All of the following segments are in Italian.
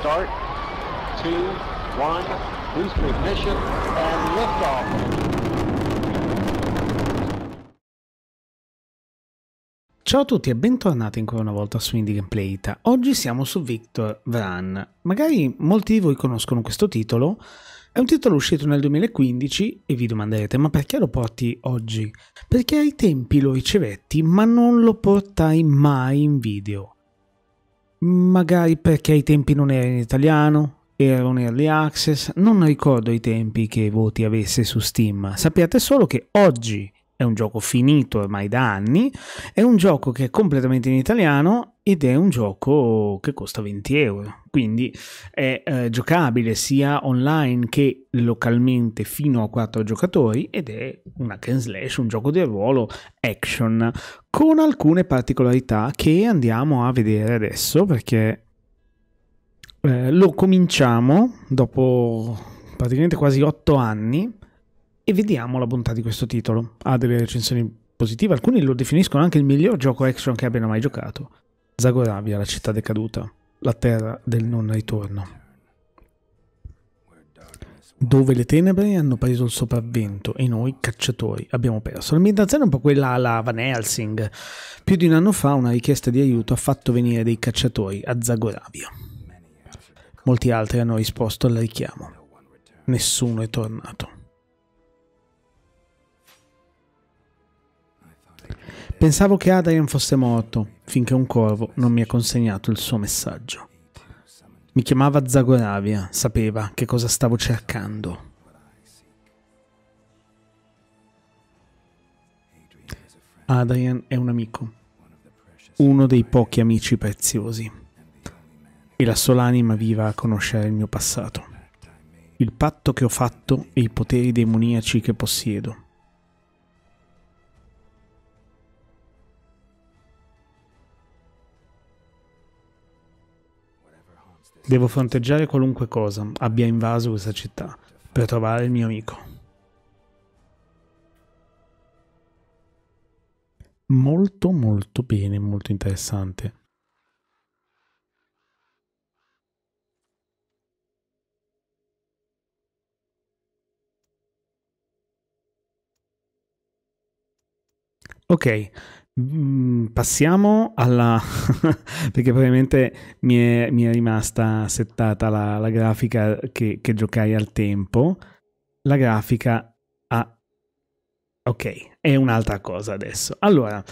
Start, two, one, booster ignition, and liftoff. Ciao a tutti e bentornati ancora una volta su Indie Gameplay Ita. Oggi siamo su Victor Vran. Magari molti di voi conoscono questo titolo. È un titolo uscito nel 2015 e vi domanderete ma perché lo porti oggi? Perché ai tempi lo ricevetti ma non lo portai mai in video. Magari perché ai tempi non era in italiano, era un early access, non ricordo i tempi che voti avesse su Steam. Sappiate solo che oggi è un gioco finito ormai da anni, è un gioco che è completamente in italiano ed è un gioco che costa 20 euro, quindi è eh, giocabile sia online che localmente fino a 4 giocatori ed è un hack and slash, un gioco di ruolo action con alcune particolarità che andiamo a vedere adesso perché eh, lo cominciamo dopo praticamente quasi 8 anni e vediamo la bontà di questo titolo. Ha delle recensioni positive, alcuni lo definiscono anche il miglior gioco action che abbiano mai giocato. Zagoravia, la città decaduta, la terra del non ritorno. Dove le tenebre hanno preso il sopravvento e noi, cacciatori, abbiamo perso. L'ambientazione è un po' quella alla Van Helsing. Più di un anno fa una richiesta di aiuto ha fatto venire dei cacciatori a Zagoravia. Molti altri hanno risposto al richiamo. Nessuno è tornato. Pensavo che Adrian fosse morto, finché un corvo non mi ha consegnato il suo messaggio. Mi chiamava Zagoravia, sapeva che cosa stavo cercando. Adrian è un amico, uno dei pochi amici preziosi, e la sola anima viva a conoscere il mio passato, il patto che ho fatto e i poteri demoniaci che possiedo. Devo fronteggiare qualunque cosa abbia invaso questa città per trovare il mio amico. Molto molto bene, molto interessante. Ok, passiamo alla... perché probabilmente mi è, mi è rimasta settata la, la grafica che, che, giocai al tempo. La grafica ha... Ok, è un'altra cosa adesso. Allora,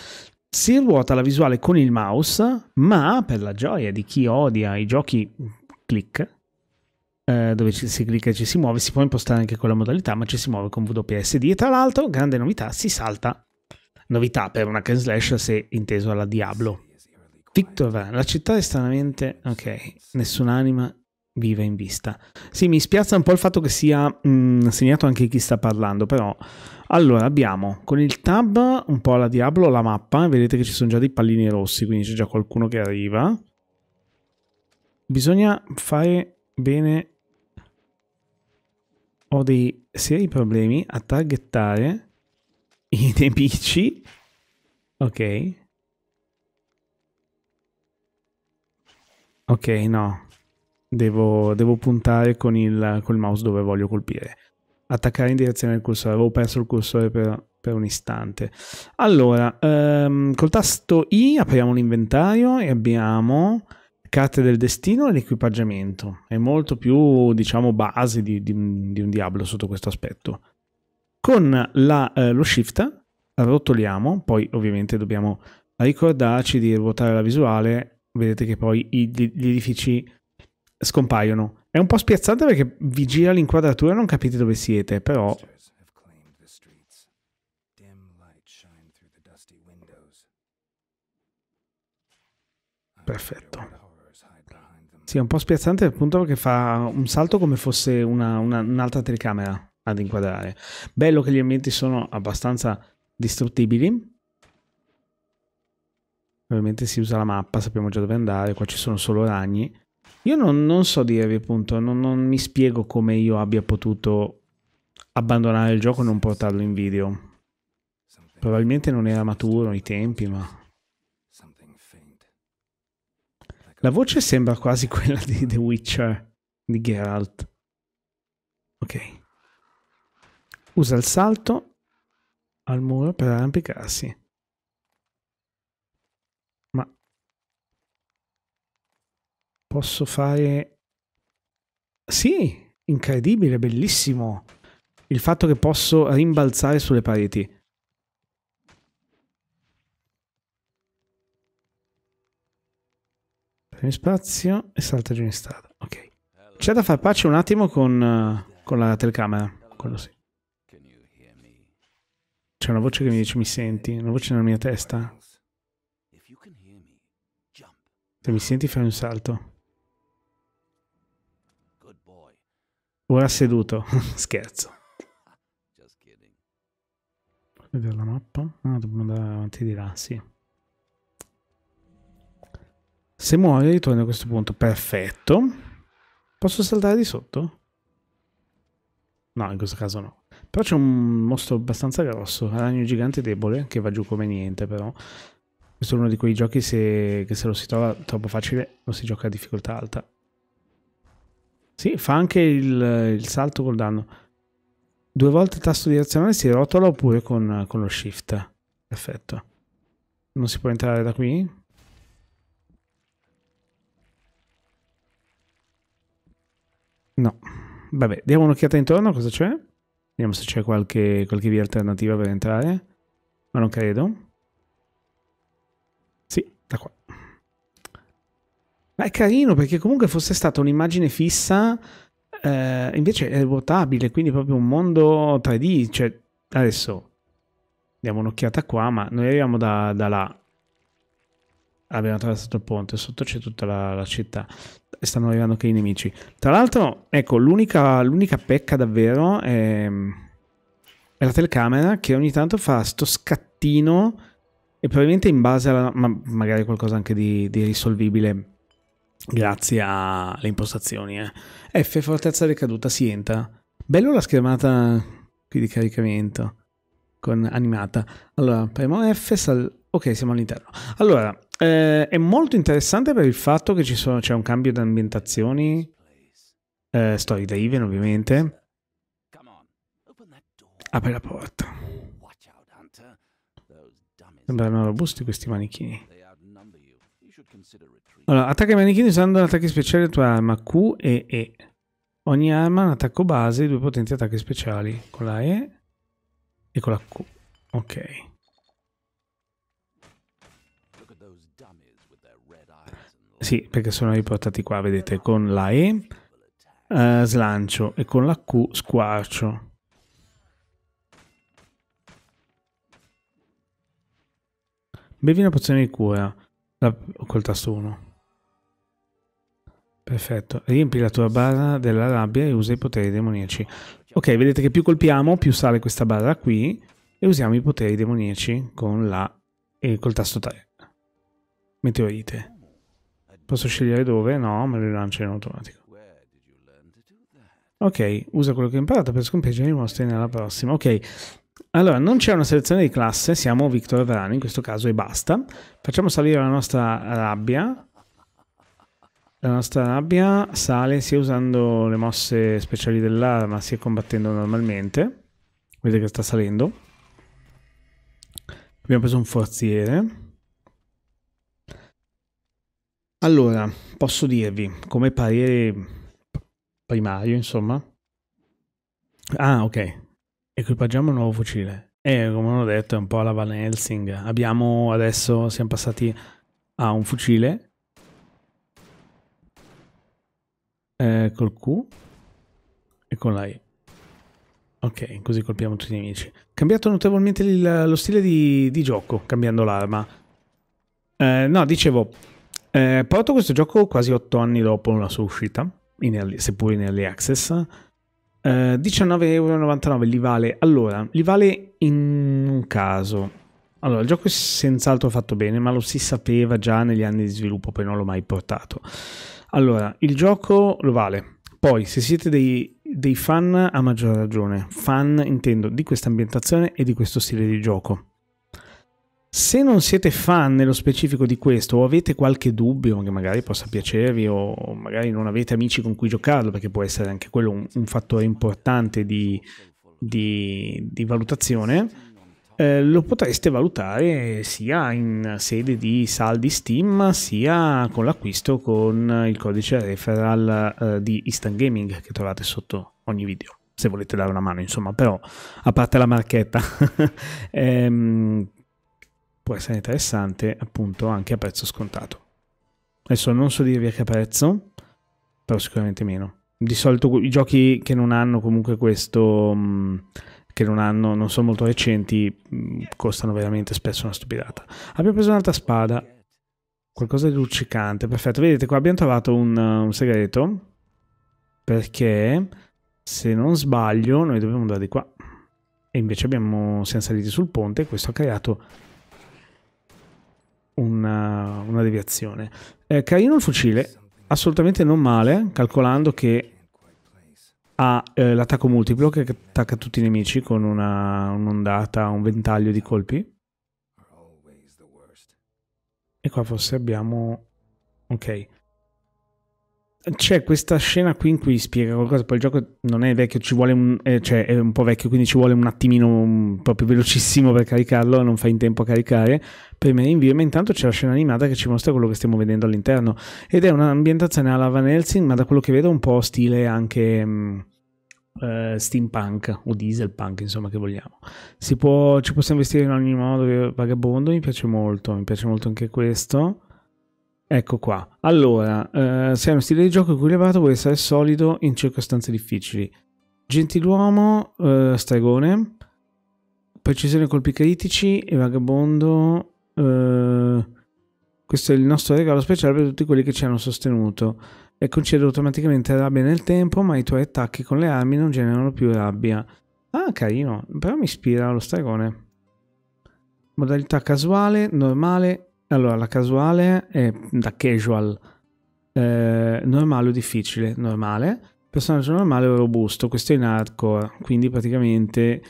si ruota la visuale con il mouse, ma per la gioia di chi odia i giochi click, eh, dove ci, si clicca e ci si muove, si può impostare anche con la modalità, ma ci si muove con WPSD. E tra l'altro, grande novità, si salta Novità per una can slash se inteso alla Diablo. Victor la città è stranamente... Ok, nessun'anima vive in vista. Sì, mi spiazza un po' il fatto che sia mh, mm, segnato anche chi sta parlando, però... Allora, abbiamo con il tab un po' alla Diablo la mappa, vedete che ci sono già dei pallini rossi, quindi c'è già qualcuno che arriva. Bisogna fare bene... Ho dei seri problemi a targettare i nemici. Ok. Ok, no. Devo, devo puntare con il, con il, mouse dove voglio colpire. Attaccare in direzione del cursore. Avevo perso il cursore per, per un istante. Allora, um, col tasto I apriamo l'inventario e abbiamo carte del destino e l'equipaggiamento. È molto più, diciamo, base di, di, di un Diablo sotto questo aspetto. Con la, eh, lo shift rotoliamo, poi ovviamente dobbiamo ricordarci di ruotare la visuale, vedete che poi i, gli edifici scompaiono. È un po' spiazzante perché vi gira l'inquadratura e non capite dove siete, però... Perfetto. Sì, è un po' spiazzante appunto perché fa un salto come fosse una, una, un'altra telecamera ad inquadrare. Bello che gli ambienti sono abbastanza distruttibili. Ovviamente si usa la mappa, sappiamo già dove andare, qua ci sono solo ragni. Io non, non so dirvi appunto, non, non, mi spiego come io abbia potuto abbandonare il gioco e non portarlo in video. Probabilmente non era maturo i tempi, ma... La voce sembra quasi quella di The Witcher di Geralt. Ok. Usa il salto al muro per arrampicarsi. Ma posso fare... Sì, incredibile, bellissimo. Il fatto che posso rimbalzare sulle pareti. Premi spazio e salta giù in strada. Ok. C'è da far pace un attimo con, uh, con la telecamera. Quello sì. C'è una voce che mi dice mi senti, una voce nella mia testa. Se mi senti fai un salto. Ora seduto. Scherzo. Vedere la mappa. Ah, dobbiamo andare avanti di là, sì. Se muore ritorno a questo punto. Perfetto. Posso saltare di sotto? No, in questo caso no. Però c'è un mostro abbastanza grosso, ragno gigante debole, che va giù come niente però. Questo è uno di quei giochi se, che se lo si trova troppo facile lo si gioca a difficoltà alta. Sì, fa anche il, il salto col danno. Due volte il tasto direzionale si rotola oppure con, con lo shift. Perfetto. Non si può entrare da qui? No. Vabbè, diamo un'occhiata intorno, cosa c'è? Vediamo se c'è qualche, qualche via alternativa per entrare. Ma non credo. Sì, da qua. Ma è carino perché comunque fosse stata un'immagine fissa, eh, invece è ruotabile, quindi proprio un mondo 3D. Cioè, adesso diamo un'occhiata qua, ma noi arriviamo da, da là. Abbiamo attraversato il ponte, sotto c'è tutta la, la città e stanno arrivando anche i nemici. Tra l'altro, ecco, l'unica, l'unica pecca davvero è, è, la telecamera che ogni tanto fa sto scattino e probabilmente in base alla... ma magari qualcosa anche di, di risolvibile grazie alle impostazioni. Eh. F, fortezza decaduta, si entra. Bello la schermata qui di caricamento con animata. Allora, premo F, sal... ok, siamo all'interno. Allora, eh, è molto interessante per il fatto che sono, c'è un cambio di ambientazioni, eh, story driven ovviamente. Apri la porta. Sembrano robusti questi manichini. Allora, attacca i manichini usando attacchi speciali della tua arma Q e E. Ogni arma ha un attacco base e due potenti attacchi speciali con la E e con la Q. Ok. Sì, perché sono riportati qua, vedete, con la E uh, slancio e con la Q squarcio. Bevi una pozione di cura la, col tasto 1. Perfetto. Riempi la tua barra della rabbia e usa i poteri demoniaci. Ok, vedete che più colpiamo, più sale questa barra qui e usiamo i poteri demoniaci con la e col tasto 3. Meteorite. Posso scegliere dove? No, me lo lancia in automatico. Ok, usa quello che ho imparato per sconfiggere i mostri nella prossima. Ok, allora non c'è una selezione di classe, siamo Victor Vrani in questo caso e basta. Facciamo salire la nostra rabbia. La nostra rabbia sale sia usando le mosse speciali dell'arma sia combattendo normalmente. Vedete che sta salendo. Abbiamo preso un forziere. Allora, posso dirvi, come parere primario, insomma. Ah, ok. Equipaggiamo un nuovo fucile. E come ho detto, è un po' la Van Helsing. Abbiamo adesso, siamo passati a un fucile. Eh, col Q e con la E. Ok, così colpiamo tutti i nemici. Cambiato notevolmente il, lo stile di, di, gioco, cambiando l'arma. Eh, no, dicevo, eh, porto questo gioco quasi 8 anni dopo la sua uscita, in early, seppur in early access. Eh, 19,99€ li vale. Allora, li vale in un caso. Allora, il gioco è senz'altro fatto bene, ma lo si sapeva già negli anni di sviluppo, poi non l'ho mai portato. Allora, il gioco lo vale. Poi, se siete dei, dei fan, a maggior ragione. Fan, intendo, di questa ambientazione e di questo stile di gioco. Se non siete fan nello specifico di questo o avete qualche dubbio che magari possa piacervi o magari non avete amici con cui giocarlo, perché può essere anche quello un, un fattore importante di, di, di valutazione, eh, lo potreste valutare sia in sede di saldi Steam sia con l'acquisto con il codice referral eh, di Instant Gaming che trovate sotto ogni video se volete dare una mano insomma però a parte la marchetta ehm, può essere interessante appunto anche a prezzo scontato. Adesso non so dirvi a che prezzo, però sicuramente meno. Di solito i giochi che non hanno comunque questo, mm, che non, hanno, non sono molto recenti, mm, costano veramente spesso una stupidata. Abbiamo preso un'altra spada, qualcosa di luccicante, perfetto. Vedete qua abbiamo trovato un, un segreto, perché se non sbaglio noi dobbiamo andare di qua. E invece abbiamo, siamo saliti sul ponte e questo ha creato una, una deviazione. Eh, carino il fucile, assolutamente non male, calcolando che ha eh, l'attacco multiplo che attacca tutti i nemici con una, un'ondata, un ventaglio di colpi. E qua forse abbiamo... Ok c'è questa scena qui in cui spiega qualcosa, poi il gioco non è vecchio, ci vuole un, eh, cioè è un po' vecchio, quindi ci vuole un attimino un, proprio velocissimo per caricarlo, non fa in tempo a caricare, per me invio, ma intanto c'è la scena animata che ci mostra quello che stiamo vedendo all'interno, ed è un'ambientazione alla Van Helsing, ma da quello che vedo un po' stile anche... Mh, mm, Uh, steampunk o dieselpunk, insomma, che vogliamo. Si può, ci possiamo vestire in ogni modo. Vagabondo mi piace molto, mi piace molto anche questo. Ecco qua. Allora, eh, se hai uno stile di gioco equilibrato può essere solido in circostanze difficili. Gentiluomo, eh, stregone, precisione colpi critici e vagabondo. Eh, questo è il nostro regalo speciale per tutti quelli che ci hanno sostenuto. E concede automaticamente rabbia nel tempo, ma i tuoi attacchi con le armi non generano più rabbia. Ah, carino, però mi ispira lo stregone. Modalità casuale, normale allora, la casuale è da casual, eh, normale o difficile, normale, personaggio normale o robusto, questo è in hardcore, quindi praticamente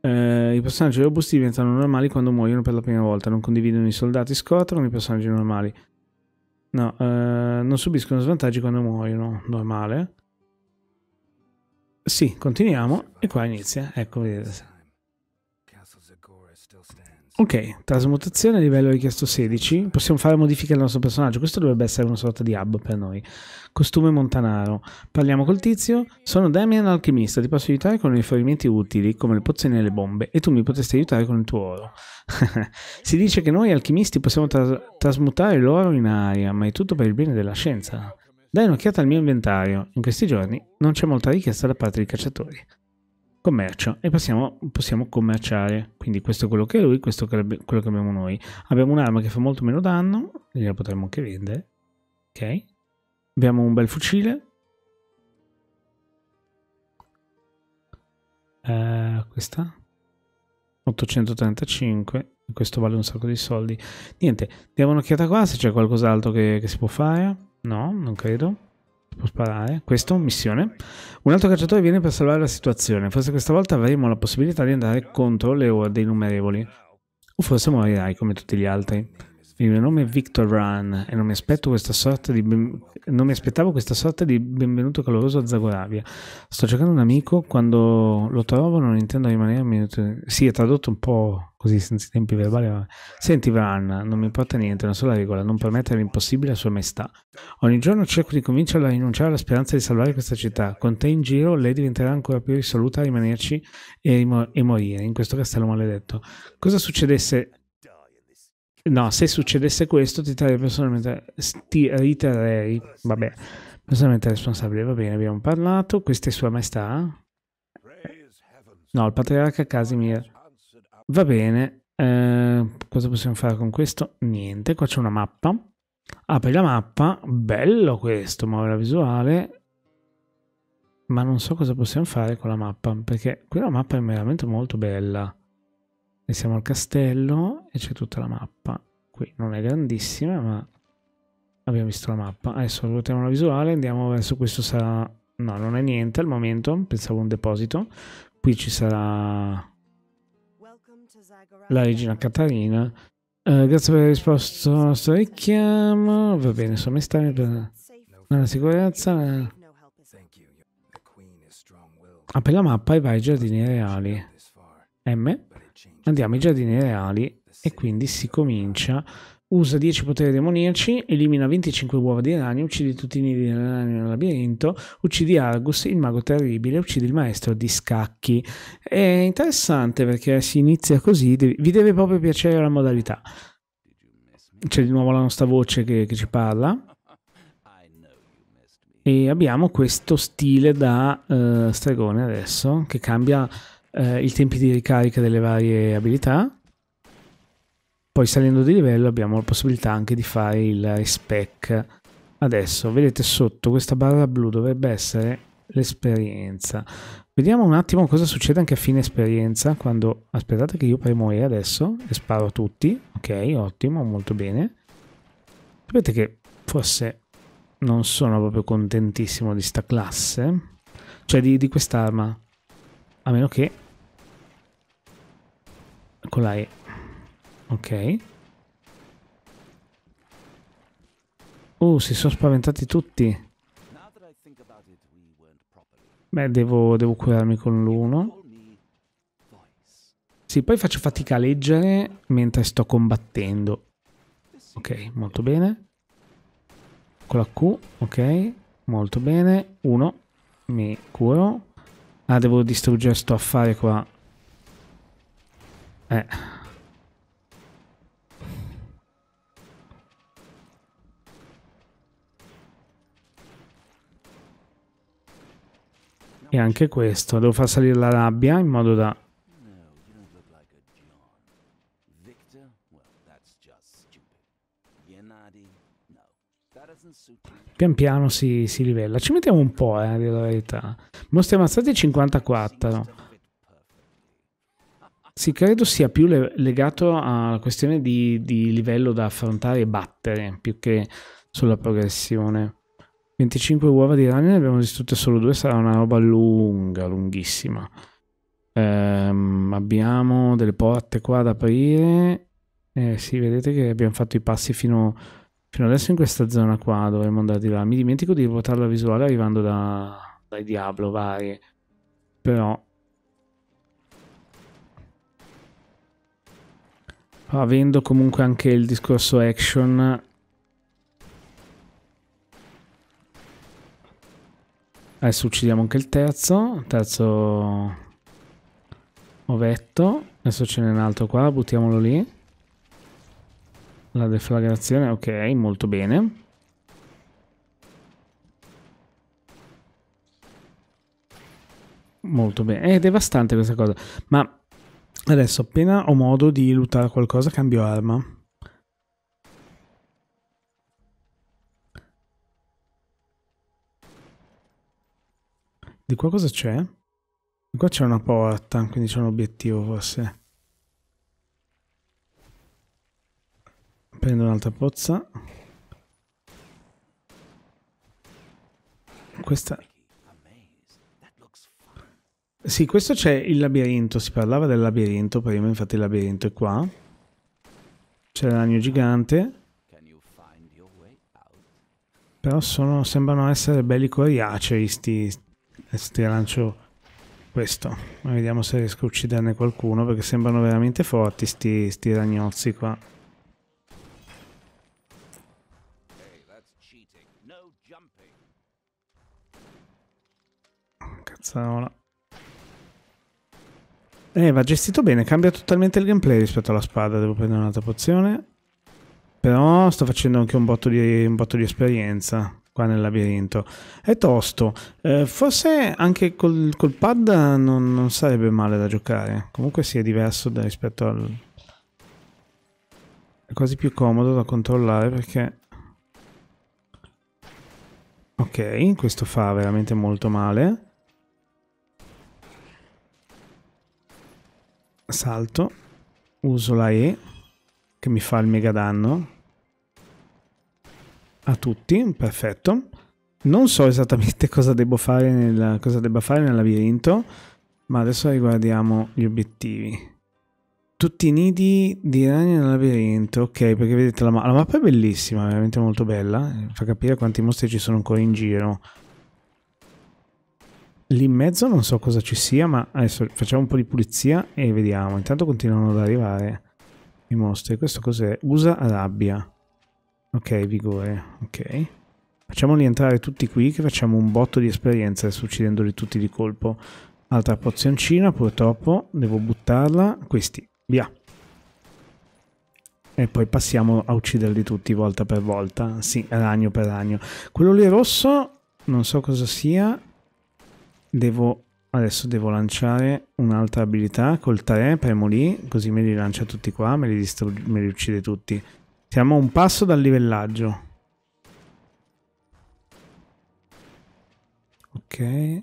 eh, i personaggi robusti diventano normali quando muoiono per la prima volta, non condividono i soldati scorta con i personaggi normali. No, eh, non subiscono svantaggi quando muoiono, normale. Sì, continuiamo. E qua inizia, ecco vedete. Ok, trasmutazione livello richiesto 16. Possiamo fare modifiche al nostro personaggio. Questo dovrebbe essere una sorta di hub per noi. Costume montanaro. Parliamo col tizio. Sono Damian alchimista. Ti posso aiutare con i rifornimenti utili, come le pozioni e le bombe. E tu mi potresti aiutare con il tuo oro. si dice che noi alchimisti possiamo tras trasmutare l'oro in aria, ma è tutto per il bene della scienza. Dai un'occhiata al mio inventario. In questi giorni non c'è molta richiesta da parte dei cacciatori commercio e possiamo, possiamo commerciare. Quindi questo è quello che è lui, questo è quello che abbiamo noi. Abbiamo un'arma che fa molto meno danno, gliela potremmo anche vendere. Ok. Abbiamo un bel fucile. Uh, questa 835 questo vale un sacco di soldi niente diamo un'occhiata qua se c'è qualcos'altro che, che si può fare no non credo può sparare. Questo, missione. Un altro cacciatore viene per salvare la situazione. Forse questa volta avremo la possibilità di andare contro le orde innumerevoli. O forse morirai come tutti gli altri. Il mio nome è Victor Run e non mi, ben... non mi, aspettavo questa sorta di benvenuto caloroso a Zagoravia. Sto cercando un amico, quando lo trovo non intendo rimanere un minuto. Sì, è tradotto un po' così senza tempi verbali. Ma... Senti Run, non mi importa niente, una sola regola, non permettere l'impossibile a sua maestà. Ogni giorno cerco di convincerla a rinunciare alla speranza di salvare questa città. Con te in giro lei diventerà ancora più risoluta a rimanerci e, e morire in questo castello maledetto. Cosa succedesse No, se succedesse questo ti terrei personalmente, ti riterrei, vabbè, personalmente responsabile, va bene, abbiamo parlato, questa è sua maestà. No, il patriarca Casimir. Va bene, eh, cosa possiamo fare con questo? Niente, qua c'è una mappa. Apri la mappa, bello questo, muove la visuale. Ma non so cosa possiamo fare con la mappa, perché qui la mappa è veramente molto bella. E siamo al castello e c'è tutta la mappa. Qui non è grandissima, ma abbiamo visto la mappa. Adesso ruotiamo la visuale, andiamo verso questo sarà... No, non è niente al momento, pensavo un deposito. Qui ci sarà la regina Catarina Uh, grazie per la risposta al nostro richiamo. Va bene, somministrami per la sicurezza. Apri la mappa e vai ai giardini reali. M. Andiamo ai giardini reali e quindi si comincia. Usa 10 poteri demoniaci, elimina 25 uova di ragno, uccidi tutti i nidi del ragno nel labirinto, uccidi Argus, il mago terribile, uccidi il maestro di scacchi. È interessante perché si inizia così, vi deve proprio piacere la modalità. C'è di nuovo la nostra voce che, che ci parla. E abbiamo questo stile da uh, stregone adesso, che cambia uh, i tempi di ricarica delle varie abilità poi salendo di livello abbiamo la possibilità anche di fare il respec. Adesso vedete sotto questa barra blu dovrebbe essere l'esperienza. Vediamo un attimo cosa succede anche a fine esperienza quando... Aspettate che io premo E adesso e sparo tutti. Ok, ottimo, molto bene. Sapete che forse non sono proprio contentissimo di sta classe. Cioè di, di quest'arma. A meno che... Con la E Ok. Uh, si sono spaventati tutti. Beh, devo, devo curarmi con l'uno. Sì, poi faccio fatica a leggere mentre sto combattendo. Ok, molto bene. Con la Q, ok, molto bene. Uno, mi curo. Ah, devo distruggere sto affare qua. Eh. E anche questo, devo far salire la rabbia in modo da... Pian piano si, si livella. Ci mettiamo un po', eh, a dire la verità. Mostri ammazzati 54. Sì, credo sia più legato alla questione di, di livello da affrontare e battere, più che sulla progressione. 25 uova di ragno, ne abbiamo distrutte solo due, sarà una roba lunga, lunghissima. Ehm, abbiamo delle porte qua da aprire. Eh sì, vedete che abbiamo fatto i passi fino, fino adesso in questa zona qua, dovremmo andare di là. Mi dimentico di ruotare la visuale arrivando da, dai Diablo vari. Però... Avendo comunque anche il discorso action Adesso uccidiamo anche il terzo. Terzo ovetto. Adesso ce n'è un altro qua, buttiamolo lì. La deflagrazione, ok, molto bene. Molto bene. È devastante questa cosa. Ma adesso appena ho modo di lootare qualcosa cambio arma. Di qua cosa c'è? Di qua c'è una porta, quindi c'è un obiettivo forse. Prendo un'altra pozza. Questa... Sì, questo c'è il labirinto, si parlava del labirinto prima, infatti il labirinto è qua. C'è il gigante. Però sono, sembrano essere belli coriacei sti, Adesso ti lancio questo. Vediamo se riesco a ucciderne qualcuno perché sembrano veramente forti sti, sti ragnozzi qua. Cazzarola. Eh, va gestito bene, cambia totalmente il gameplay rispetto alla spada. Devo prendere un'altra pozione. Però sto facendo anche un botto di, un botto di esperienza qua nel labirinto. È tosto, eh, forse anche col, col pad non, non, sarebbe male da giocare, comunque sia diverso da, rispetto al... è quasi più comodo da controllare perché... Ok, questo fa veramente molto male. Salto, uso la E che mi fa il mega danno a tutti, perfetto. Non so esattamente cosa, fare nel, cosa debba fare nel labirinto, ma adesso riguardiamo gli obiettivi. tutti i nidi di ragni nel labirinto, ok, perché vedete la, ma- la mappa è bellissima, veramente molto bella, fa capire quanti mostri ci sono ancora in giro. Lì in mezzo non so cosa ci sia, ma adesso facciamo un po' di pulizia e vediamo. Intanto continuano ad arrivare i mostri. Questo cos'è? Usa rabbia. Ok, vigore, ok. Facciamoli entrare tutti qui che facciamo un botto di esperienza adesso uccidendoli tutti di colpo. Altra pozioncina, purtroppo, devo buttarla. Questi, via. E poi passiamo a ucciderli tutti volta per volta. Sì, ragno per ragno. Quello lì rosso, non so cosa sia. Devo, adesso devo lanciare un'altra abilità col 3, premo lì, così me li lancia tutti qua, me li, me li uccide tutti. Siamo a un passo dal livellaggio. Ok.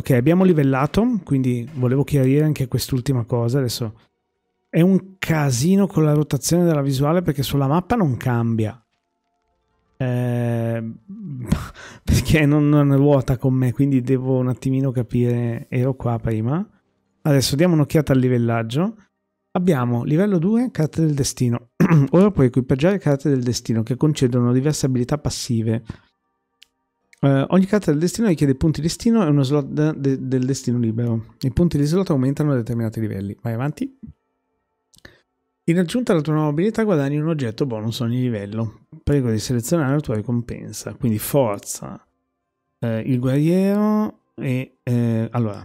Ok, abbiamo livellato, quindi volevo chiarire anche quest'ultima cosa. Adesso è un casino con la rotazione della visuale perché sulla mappa non cambia. Eh, perché non, non ruota con me, quindi devo un attimino capire. Ero qua prima. Adesso diamo un'occhiata al livellaggio. Abbiamo livello 2, carte del destino. Ora puoi equipaggiare carte del destino che concedono diverse abilità passive Uh, ogni carta del destino richiede punti destino e uno slot de- de- del destino libero. I punti di slot aumentano a determinati livelli. Vai avanti. In aggiunta alla tua nuova abilità guadagni un oggetto bonus ogni livello. Prego di selezionare la tua ricompensa. Quindi forza, eh, il guerriero e... Eh, allora,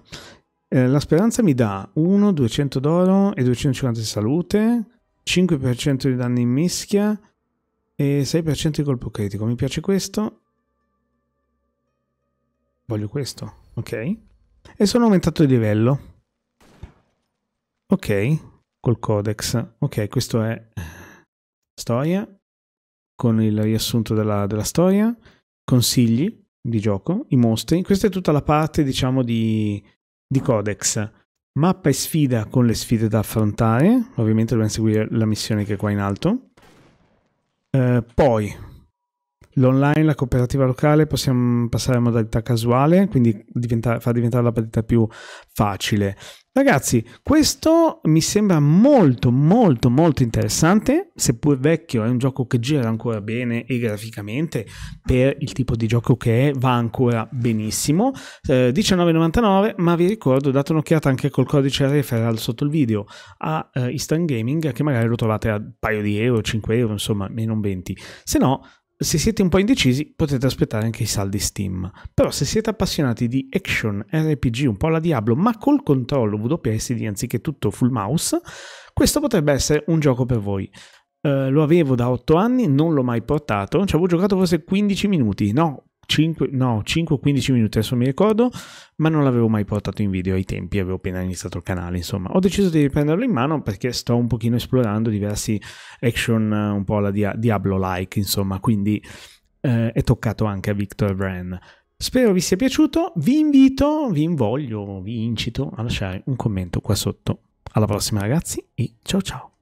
eh, la speranza mi dà 1, 200 d'oro e 250 di salute, 5% di danni in mischia e 6% di colpo critico. Mi piace questo Voglio questo, ok. E sono aumentato di livello. Ok, col codex. Ok, questo è storia, con il riassunto della, della storia, consigli di gioco, i mostri. Questa è tutta la parte, diciamo, di, di codex. Mappa e sfida con le sfide da affrontare. Ovviamente dobbiamo seguire la missione che è qua in alto. Eh, poi L'online, la cooperativa locale, possiamo passare a modalità casuale, quindi diventa, far diventare la partita più facile. Ragazzi, questo mi sembra molto molto molto interessante, seppur vecchio è un gioco che gira ancora bene e graficamente per il tipo di gioco che è va ancora benissimo. Eh, 19,99, ma vi ricordo date un'occhiata anche col codice referral sotto il video a eh, Eastern Gaming che magari lo trovate a un paio di euro, 5 euro, insomma meno 20. Se no se siete un po' indecisi potete aspettare anche i saldi Steam, però se siete appassionati di action RPG un po' alla Diablo ma col controllo WSD anziché tutto full mouse, questo potrebbe essere un gioco per voi. Uh, lo avevo da 8 anni, non l'ho mai portato, ci avevo giocato forse 15 minuti, no, 5, no, 5 o 15 minuti, adesso mi ricordo, ma non l'avevo mai portato in video ai tempi, avevo appena iniziato il canale, insomma. Ho deciso di riprenderlo in mano perché sto un pochino esplorando diversi action un po' alla dia- Diablo-like, insomma, quindi eh, è toccato anche a Victor Bran. Spero vi sia piaciuto, vi invito, vi invoglio, vi incito a lasciare un commento qua sotto. Alla prossima ragazzi e ciao ciao!